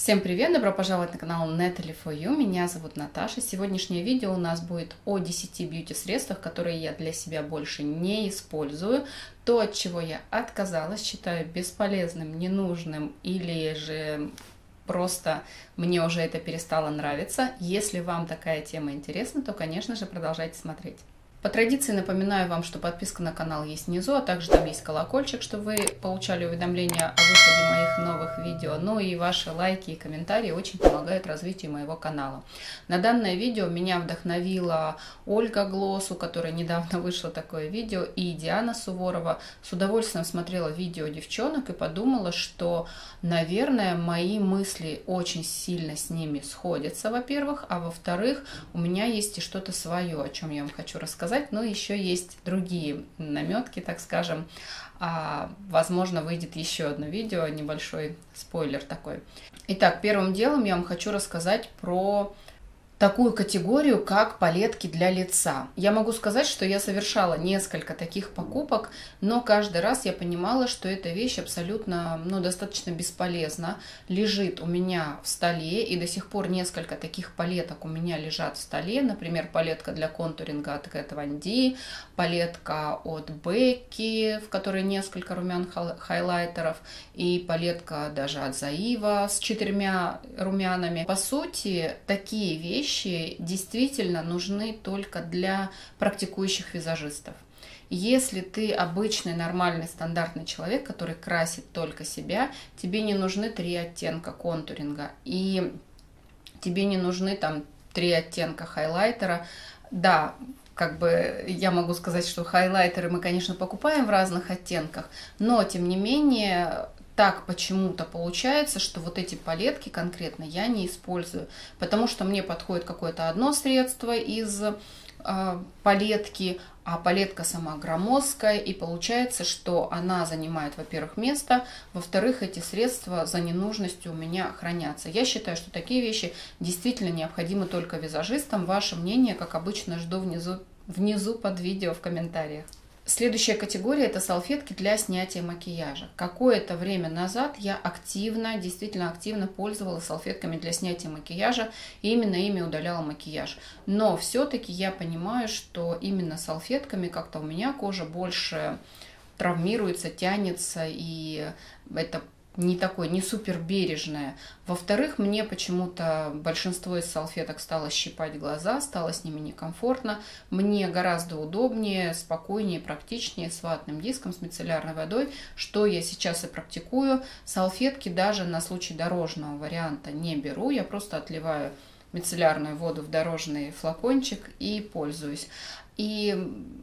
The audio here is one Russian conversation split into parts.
Всем привет! Добро пожаловать на канал Natalie for You. Меня зовут Наташа. Сегодняшнее видео у нас будет о 10 бьюти-средствах, которые я для себя больше не использую. То, от чего я отказалась, считаю бесполезным, ненужным или же просто мне уже это перестало нравиться. Если вам такая тема интересна, то, конечно же, продолжайте смотреть. По традиции напоминаю вам, что подписка на канал есть внизу, а также там есть колокольчик, чтобы вы получали уведомления о выходе моих новых видео. Ну и ваши лайки и комментарии очень помогают развитию моего канала. На данное видео меня вдохновила Ольга Глосс, у которой недавно вышло такое видео, и Диана Суворова. С удовольствием смотрела видео девчонок и подумала, что, наверное, мои мысли очень сильно с ними сходятся, во-первых, а во-вторых, у меня есть и что-то свое, о чем я вам хочу рассказать сказать, но еще есть другие наметки, так скажем. А, возможно, выйдет еще одно видео, небольшой спойлер такой. Итак, первым делом я вам хочу рассказать про такую категорию, как палетки для лица. Я могу сказать, что я совершала несколько таких покупок, но каждый раз я понимала, что эта вещь абсолютно, ну, достаточно бесполезна. Лежит у меня в столе, и до сих пор несколько таких палеток у меня лежат в столе. Например, палетка для контуринга от Kat Von D, палетка от Becky, в которой несколько румян хайлайтеров, и палетка даже от Заива с четырьмя румянами. По сути, такие вещи вещи действительно нужны только для практикующих визажистов. Если ты обычный, нормальный, стандартный человек, который красит только себя, тебе не нужны три оттенка контуринга, и тебе не нужны там три оттенка хайлайтера. Да, как бы я могу сказать, что хайлайтеры мы, конечно, покупаем в разных оттенках, но тем не менее так почему-то получается, что вот эти палетки конкретно я не использую, потому что мне подходит какое-то одно средство из э, палетки, а палетка сама громоздкая, и получается, что она занимает, во-первых, место, во-вторых, эти средства за ненужностью у меня хранятся. Я считаю, что такие вещи действительно необходимы только визажистам. Ваше мнение, как обычно, жду внизу, внизу под видео в комментариях. Следующая категория – это салфетки для снятия макияжа. Какое-то время назад я активно, действительно активно пользовалась салфетками для снятия макияжа, и именно ими удаляла макияж. Но все-таки я понимаю, что именно салфетками как-то у меня кожа больше травмируется, тянется, и это не такое, не супер бережное. Во-вторых, мне почему-то большинство из салфеток стало щипать глаза, стало с ними некомфортно. Мне гораздо удобнее, спокойнее, практичнее с ватным диском, с мицеллярной водой, что я сейчас и практикую. Салфетки даже на случай дорожного варианта не беру, я просто отливаю мицеллярную воду в дорожный флакончик и пользуюсь. И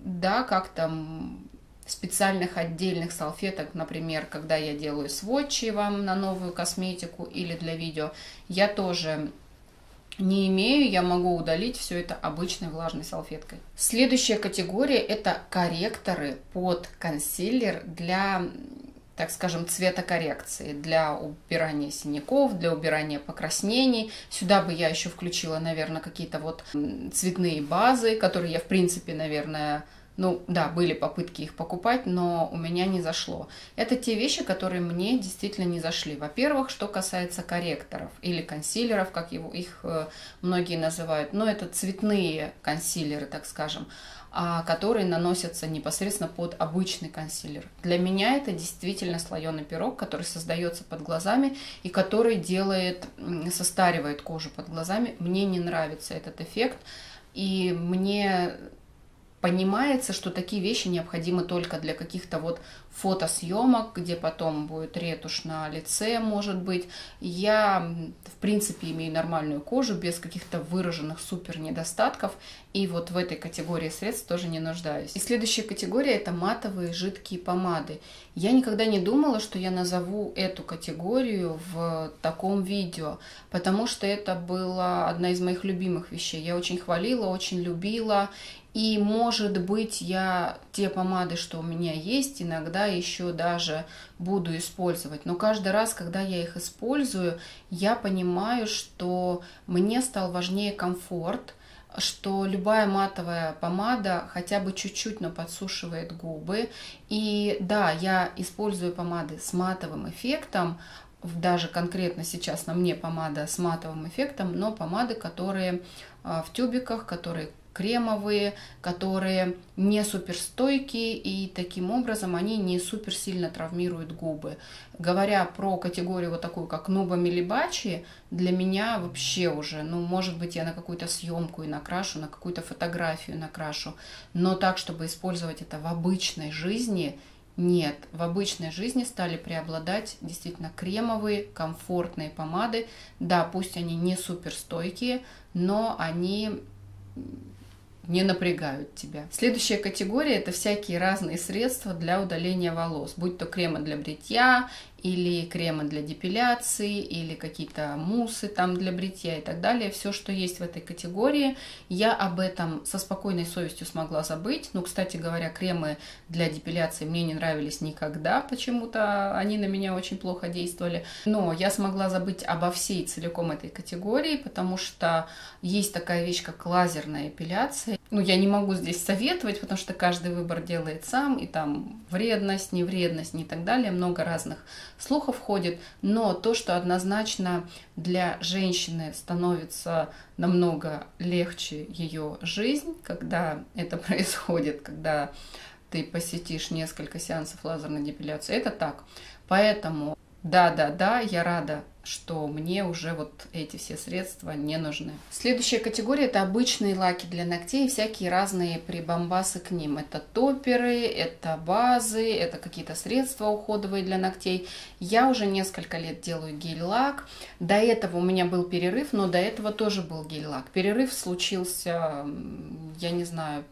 да, как там специальных отдельных салфеток, например, когда я делаю сводчи вам на новую косметику или для видео, я тоже не имею, я могу удалить все это обычной влажной салфеткой. Следующая категория это корректоры под консилер для так скажем, цветокоррекции для убирания синяков, для убирания покраснений. Сюда бы я еще включила, наверное, какие-то вот цветные базы, которые я, в принципе, наверное, ну, да, были попытки их покупать, но у меня не зашло. Это те вещи, которые мне действительно не зашли. Во-первых, что касается корректоров или консилеров, как его, их э, многие называют, но это цветные консилеры, так скажем, а, которые наносятся непосредственно под обычный консилер. Для меня это действительно слоеный пирог, который создается под глазами и который делает, состаривает кожу под глазами. Мне не нравится этот эффект. И мне понимается, что такие вещи необходимы только для каких-то вот фотосъемок, где потом будет ретушь на лице, может быть. Я, в принципе, имею нормальную кожу, без каких-то выраженных супер недостатков, и вот в этой категории средств тоже не нуждаюсь. И следующая категория – это матовые жидкие помады. Я никогда не думала, что я назову эту категорию в таком видео, потому что это была одна из моих любимых вещей. Я очень хвалила, очень любила, и, может быть, я те помады, что у меня есть, иногда еще даже буду использовать. Но каждый раз, когда я их использую, я понимаю, что мне стал важнее комфорт, что любая матовая помада хотя бы чуть-чуть, но подсушивает губы. И да, я использую помады с матовым эффектом, даже конкретно сейчас на мне помада с матовым эффектом, но помады, которые а, в тюбиках, которые кремовые, которые не суперстойкие и таким образом они не супер сильно травмируют губы. Говоря про категорию вот такую, как Нуба Милибачи, для меня вообще уже, ну, может быть, я на какую-то съемку и накрашу, на какую-то фотографию накрашу, но так, чтобы использовать это в обычной жизни, нет, в обычной жизни стали преобладать действительно кремовые, комфортные помады. Да, пусть они не суперстойкие, но они не напрягают тебя. Следующая категория это всякие разные средства для удаления волос, будь то кремы для бритья или кремы для депиляции, или какие-то мусы там для бритья и так далее. Все, что есть в этой категории, я об этом со спокойной совестью смогла забыть. Ну, кстати говоря, кремы для депиляции мне не нравились никогда, почему-то они на меня очень плохо действовали. Но я смогла забыть обо всей целиком этой категории, потому что есть такая вещь, как лазерная эпиляция. Ну, я не могу здесь советовать, потому что каждый выбор делает сам, и там вредность, невредность и так далее, много разных слухов ходит, но то, что однозначно для женщины становится намного легче ее жизнь, когда это происходит, когда ты посетишь несколько сеансов лазерной депиляции, это так. Поэтому да, да, да, я рада, что мне уже вот эти все средства не нужны. Следующая категория это обычные лаки для ногтей, всякие разные прибамбасы к ним. Это топеры, это базы, это какие-то средства уходовые для ногтей. Я уже несколько лет делаю гель-лак. До этого у меня был перерыв, но до этого тоже был гель-лак. Перерыв случился, я не знаю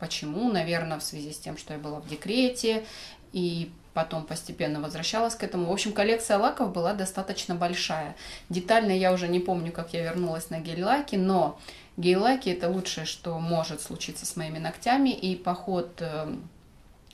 почему, наверное, в связи с тем, что я была в декрете и потом постепенно возвращалась к этому. В общем, коллекция лаков была достаточно большая. Детально я уже не помню, как я вернулась на гель-лаки, но гель-лаки это лучшее, что может случиться с моими ногтями, и поход э,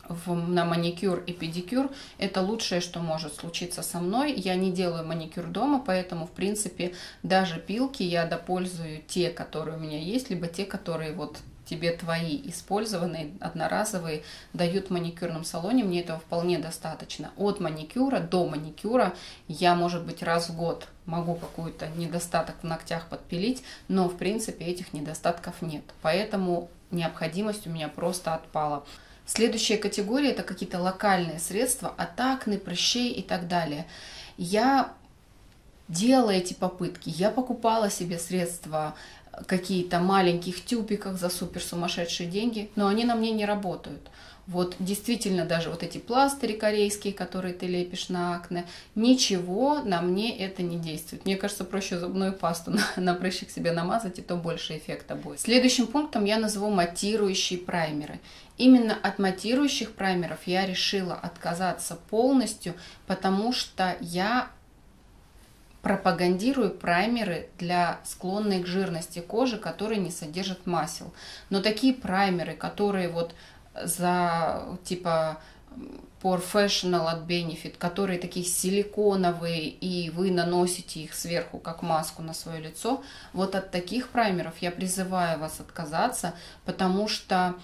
в, на маникюр и педикюр это лучшее, что может случиться со мной. Я не делаю маникюр дома, поэтому, в принципе, даже пилки я допользую те, которые у меня есть, либо те, которые вот тебе твои использованные одноразовые дают в маникюрном салоне, мне этого вполне достаточно. От маникюра до маникюра я, может быть, раз в год могу какой-то недостаток в ногтях подпилить, но, в принципе, этих недостатков нет. Поэтому необходимость у меня просто отпала. Следующая категория – это какие-то локальные средства от акне, прыщей и так далее. Я делала эти попытки, я покупала себе средства какие-то маленьких тюбиках за супер сумасшедшие деньги, но они на мне не работают. Вот действительно даже вот эти пластыри корейские, которые ты лепишь на акне, ничего на мне это не действует. Мне кажется, проще зубную пасту на, на прыщик себе намазать, и то больше эффекта будет. Следующим пунктом я назову матирующие праймеры. Именно от матирующих праймеров я решила отказаться полностью, потому что я пропагандирую праймеры для склонной к жирности кожи, которые не содержат масел. Но такие праймеры, которые вот за типа Professional от Benefit, которые такие силиконовые, и вы наносите их сверху как маску на свое лицо, вот от таких праймеров я призываю вас отказаться, потому что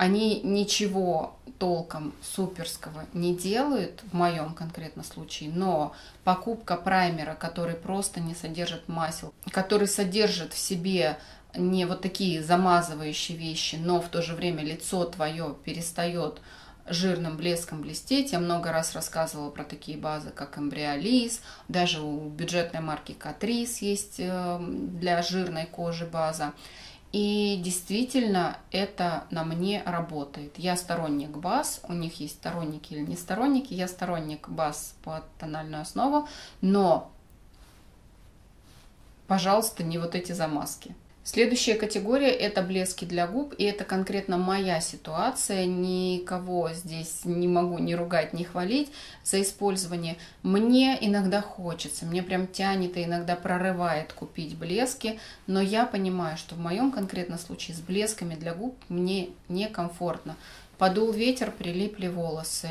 они ничего толком суперского не делают, в моем конкретном случае, но покупка праймера, который просто не содержит масел, который содержит в себе не вот такие замазывающие вещи, но в то же время лицо твое перестает жирным блеском блестеть. Я много раз рассказывала про такие базы, как Эмбриолиз, даже у бюджетной марки Катрис есть э, для жирной кожи база. И действительно это на мне работает. Я сторонник баз, у них есть сторонники или не сторонники. Я сторонник баз под тональную основу, но, пожалуйста, не вот эти замазки. Следующая категория – это блески для губ, и это конкретно моя ситуация. Никого здесь не могу ни ругать, ни хвалить за использование. Мне иногда хочется, мне прям тянет и иногда прорывает купить блески, но я понимаю, что в моем конкретном случае с блесками для губ мне некомфортно. Подул ветер, прилипли волосы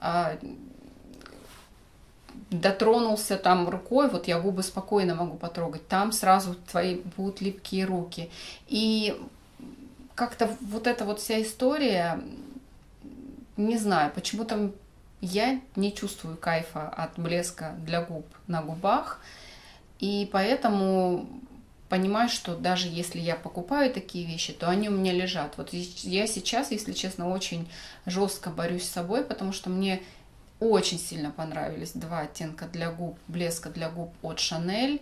а, дотронулся там рукой, вот я губы спокойно могу потрогать, там сразу твои будут липкие руки. И как-то вот эта вот вся история, не знаю, почему-то я не чувствую кайфа от блеска для губ на губах, и поэтому понимаю, что даже если я покупаю такие вещи, то они у меня лежат. Вот я сейчас, если честно, очень жестко борюсь с собой, потому что мне очень сильно понравились два оттенка для губ, блеска для губ от Chanel.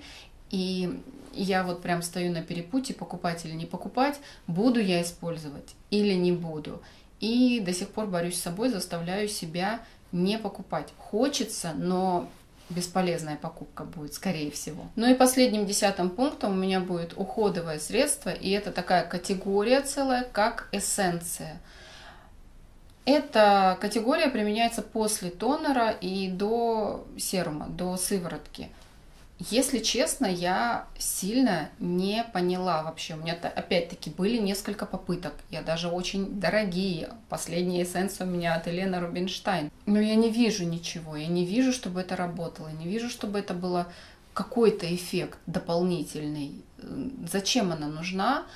И я вот прям стою на перепутье, покупать или не покупать, буду я использовать или не буду. И до сих пор борюсь с собой, заставляю себя не покупать. Хочется, но бесполезная покупка будет, скорее всего. Ну и последним десятым пунктом у меня будет уходовое средство, и это такая категория целая, как эссенция. Эта категория применяется после тонера и до серума, до сыворотки. Если честно, я сильно не поняла вообще. У меня опять-таки были несколько попыток. Я даже очень дорогие. Последняя эссенция у меня от Елены Рубинштайн. Но я не вижу ничего. Я не вижу, чтобы это работало. Я не вижу, чтобы это было какой-то эффект дополнительный. Зачем она нужна,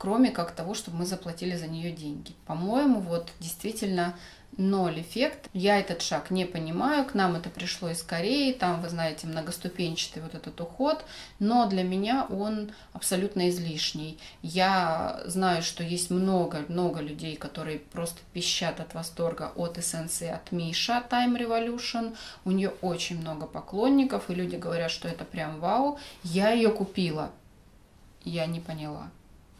кроме как того, чтобы мы заплатили за нее деньги? По-моему, вот действительно ноль эффект. Я этот шаг не понимаю, к нам это пришло из Кореи, там, вы знаете, многоступенчатый вот этот уход, но для меня он абсолютно излишний. Я знаю, что есть много-много людей, которые просто пищат от восторга от эссенции от Миша Time Revolution. У нее очень много поклонников, и люди говорят, что это прям вау. Я ее купила. Я не поняла.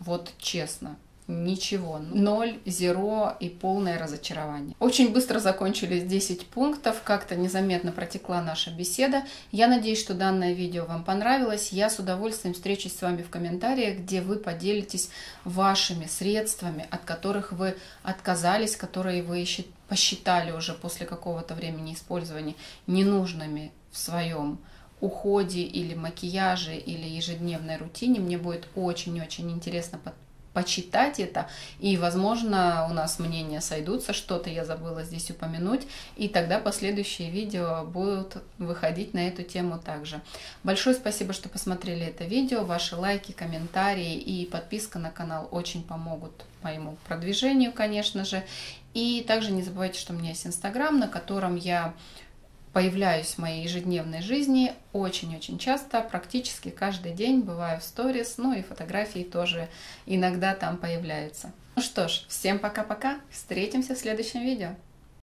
Вот честно ничего. Ноль, зеро и полное разочарование. Очень быстро закончились 10 пунктов, как-то незаметно протекла наша беседа. Я надеюсь, что данное видео вам понравилось. Я с удовольствием встречусь с вами в комментариях, где вы поделитесь вашими средствами, от которых вы отказались, которые вы посчитали уже после какого-то времени использования ненужными в своем уходе или макияже или ежедневной рутине. Мне будет очень-очень интересно почитать это, и, возможно, у нас мнения сойдутся, что-то я забыла здесь упомянуть, и тогда последующие видео будут выходить на эту тему также. Большое спасибо, что посмотрели это видео, ваши лайки, комментарии и подписка на канал очень помогут моему продвижению, конечно же, и также не забывайте, что у меня есть инстаграм, на котором я появляюсь в моей ежедневной жизни очень-очень часто, практически каждый день бываю в сторис, ну и фотографии тоже иногда там появляются. Ну что ж, всем пока-пока, встретимся в следующем видео.